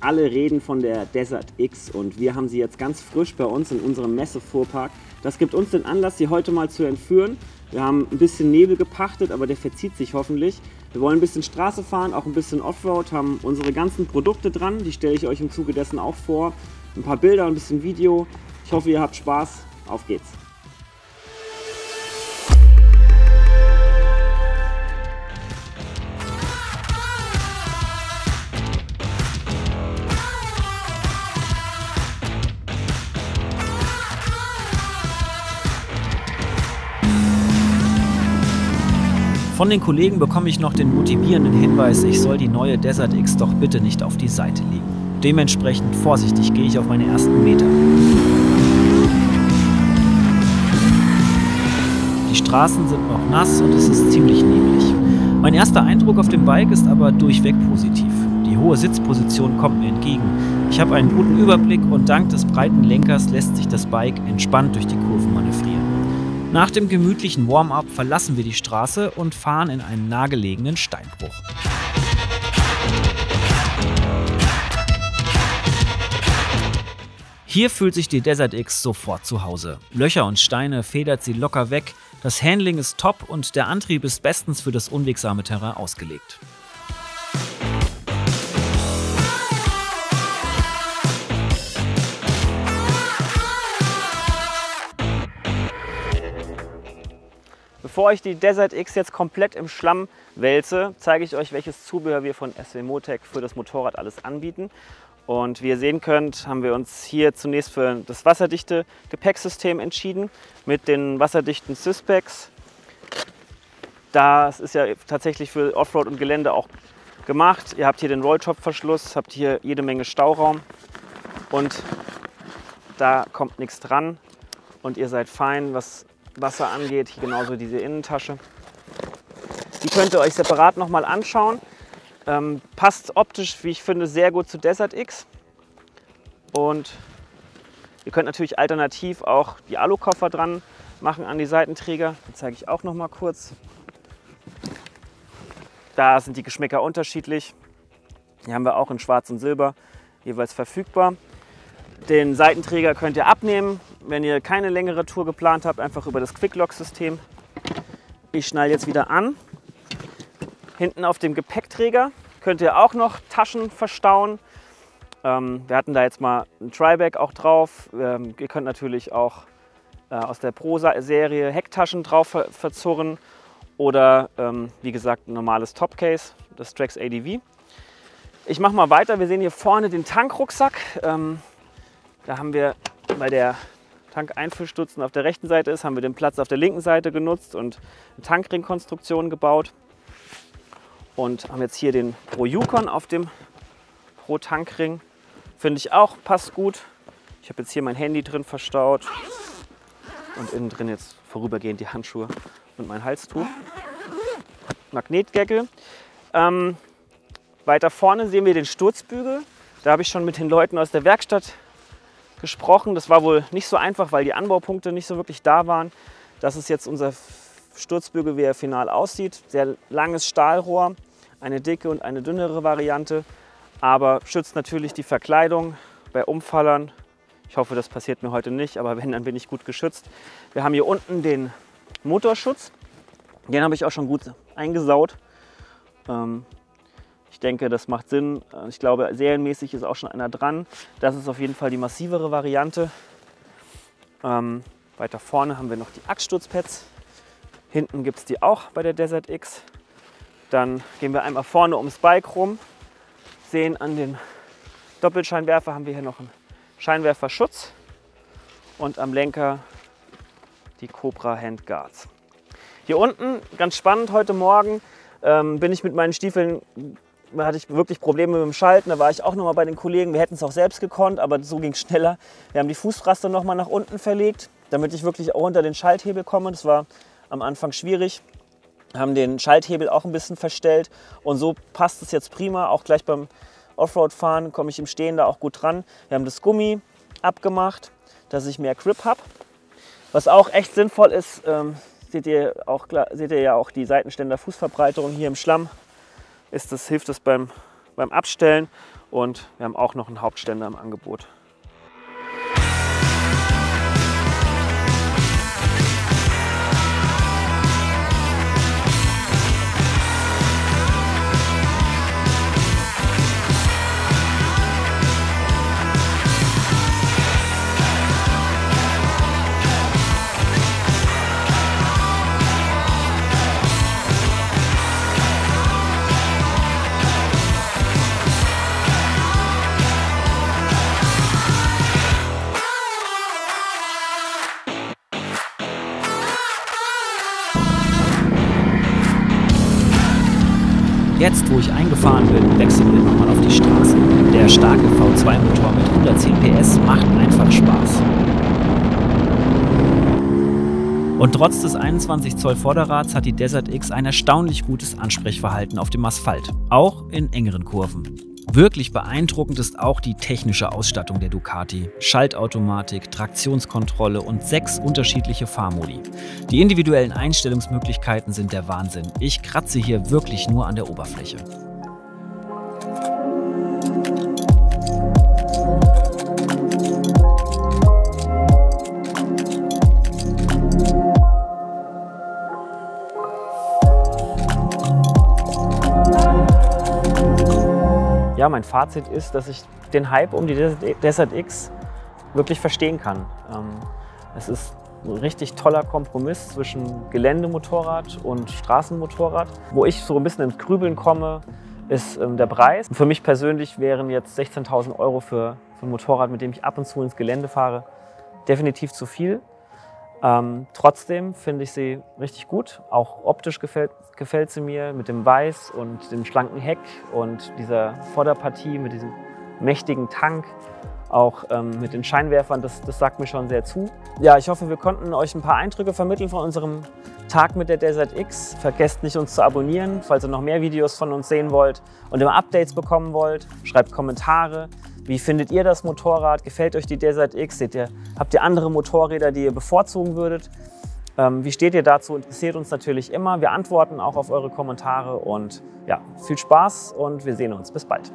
Alle reden von der Desert X und wir haben sie jetzt ganz frisch bei uns in unserem Messefuhrpark. Das gibt uns den Anlass, sie heute mal zu entführen. Wir haben ein bisschen Nebel gepachtet, aber der verzieht sich hoffentlich. Wir wollen ein bisschen Straße fahren, auch ein bisschen Offroad, haben unsere ganzen Produkte dran. Die stelle ich euch im Zuge dessen auch vor. Ein paar Bilder, ein bisschen Video. Ich hoffe, ihr habt Spaß. Auf geht's! Von den Kollegen bekomme ich noch den motivierenden Hinweis, ich soll die neue Desert X doch bitte nicht auf die Seite legen. Dementsprechend vorsichtig gehe ich auf meine ersten Meter. Die Straßen sind noch nass und es ist ziemlich neblig. Mein erster Eindruck auf dem Bike ist aber durchweg positiv. Die hohe Sitzposition kommt mir entgegen. Ich habe einen guten Überblick und dank des breiten Lenkers lässt sich das Bike entspannt durch die Kurven manövrieren. Nach dem gemütlichen Warm-up verlassen wir die Straße und fahren in einen nahegelegenen Steinbruch. Hier fühlt sich die Desert X sofort zu Hause. Löcher und Steine federt sie locker weg, das Handling ist top und der Antrieb ist bestens für das unwegsame Terrain ausgelegt. Bevor ich die Desert X jetzt komplett im Schlamm wälze, zeige ich euch, welches Zubehör wir von SW Motec für das Motorrad alles anbieten. Und wie ihr sehen könnt, haben wir uns hier zunächst für das wasserdichte Gepäcksystem entschieden mit den wasserdichten Syspacks. Das ist ja tatsächlich für Offroad und Gelände auch gemacht. Ihr habt hier den Rolltop-Verschluss, habt hier jede Menge Stauraum und da kommt nichts dran und ihr seid fein, was Wasser angeht. Genauso diese Innentasche. Die könnt ihr euch separat nochmal anschauen. Ähm, passt optisch, wie ich finde, sehr gut zu Desert X. Und ihr könnt natürlich alternativ auch die Alukoffer dran machen an die Seitenträger. Die zeige ich auch noch mal kurz. Da sind die Geschmäcker unterschiedlich. Die haben wir auch in Schwarz und Silber jeweils verfügbar. Den Seitenträger könnt ihr abnehmen, wenn ihr keine längere Tour geplant habt, einfach über das Quick-Lock-System. Ich schnall jetzt wieder an. Hinten auf dem Gepäckträger könnt ihr auch noch Taschen verstauen. Ähm, wir hatten da jetzt mal ein Tryback auch drauf. Ähm, ihr könnt natürlich auch äh, aus der Pro-Serie Hecktaschen drauf ver verzurren oder ähm, wie gesagt ein normales Topcase, das Trax ADV. Ich mache mal weiter. Wir sehen hier vorne den Tankrucksack. Ähm, da haben wir, weil der Tankeinfüllstutzen auf der rechten Seite ist, haben wir den Platz auf der linken Seite genutzt und eine Tankringkonstruktion gebaut. Und haben jetzt hier den Pro Yukon auf dem Pro Tankring. Finde ich auch, passt gut. Ich habe jetzt hier mein Handy drin verstaut und innen drin jetzt vorübergehend die Handschuhe und mein Halstuch. Magnetgeckel. Ähm, weiter vorne sehen wir den Sturzbügel. Da habe ich schon mit den Leuten aus der Werkstatt gesprochen. Das war wohl nicht so einfach, weil die Anbaupunkte nicht so wirklich da waren. Das ist jetzt unser Sturzbügel, wie er final aussieht. Sehr langes Stahlrohr, eine dicke und eine dünnere Variante, aber schützt natürlich die Verkleidung bei Umfallern. Ich hoffe, das passiert mir heute nicht, aber wenn, dann bin ich gut geschützt. Wir haben hier unten den Motorschutz. Den habe ich auch schon gut eingesaut. Ähm, ich denke, das macht Sinn. Ich glaube, serienmäßig ist auch schon einer dran. Das ist auf jeden Fall die massivere Variante. Ähm, weiter vorne haben wir noch die Achssturzpads. Hinten gibt es die auch bei der Desert X. Dann gehen wir einmal vorne ums Bike rum. Sehen an den Doppelscheinwerfer haben wir hier noch einen Scheinwerferschutz. Und am Lenker die Cobra Handguards. Hier unten, ganz spannend heute Morgen, ähm, bin ich mit meinen Stiefeln hatte ich wirklich Probleme mit dem Schalten. Da war ich auch noch mal bei den Kollegen. Wir hätten es auch selbst gekonnt, aber so ging es schneller. Wir haben die Fußraste noch mal nach unten verlegt, damit ich wirklich auch unter den Schalthebel komme. Das war am Anfang schwierig. Haben den Schalthebel auch ein bisschen verstellt und so passt es jetzt prima. Auch gleich beim Offroad-Fahren komme ich im Stehen da auch gut dran. Wir haben das Gummi abgemacht, dass ich mehr Grip habe. Was auch echt sinnvoll ist, ähm, seht, ihr auch, seht ihr ja auch die Seitenständer Fußverbreiterung hier im Schlamm ist das, hilft das beim, beim Abstellen und wir haben auch noch einen Hauptständer im Angebot. Jetzt, wo ich eingefahren bin, wechseln wir nochmal auf die Straße. Der starke V2-Motor mit 110 PS macht einfach Spaß. Und trotz des 21 Zoll Vorderrads hat die Desert X ein erstaunlich gutes Ansprechverhalten auf dem Asphalt, auch in engeren Kurven. Wirklich beeindruckend ist auch die technische Ausstattung der Ducati. Schaltautomatik, Traktionskontrolle und sechs unterschiedliche Fahrmodi. Die individuellen Einstellungsmöglichkeiten sind der Wahnsinn. Ich kratze hier wirklich nur an der Oberfläche. Ja, mein Fazit ist, dass ich den Hype um die Desert X wirklich verstehen kann. Ähm, es ist ein richtig toller Kompromiss zwischen Geländemotorrad und Straßenmotorrad. Wo ich so ein bisschen ins Grübeln komme, ist ähm, der Preis. Für mich persönlich wären jetzt 16.000 Euro für, für ein Motorrad, mit dem ich ab und zu ins Gelände fahre, definitiv zu viel. Ähm, trotzdem finde ich sie richtig gut. Auch optisch gefällt, gefällt sie mir mit dem Weiß und dem schlanken Heck und dieser Vorderpartie mit diesem mächtigen Tank. Auch ähm, mit den Scheinwerfern, das, das sagt mir schon sehr zu. Ja, ich hoffe, wir konnten euch ein paar Eindrücke vermitteln von unserem Tag mit der Desert X. Vergesst nicht, uns zu abonnieren, falls ihr noch mehr Videos von uns sehen wollt und immer Updates bekommen wollt. Schreibt Kommentare. Wie findet ihr das Motorrad? Gefällt euch die Desert X? Ihr, habt ihr andere Motorräder, die ihr bevorzugen würdet? Ähm, wie steht ihr dazu? Interessiert uns natürlich immer. Wir antworten auch auf eure Kommentare und ja, viel Spaß und wir sehen uns. Bis bald.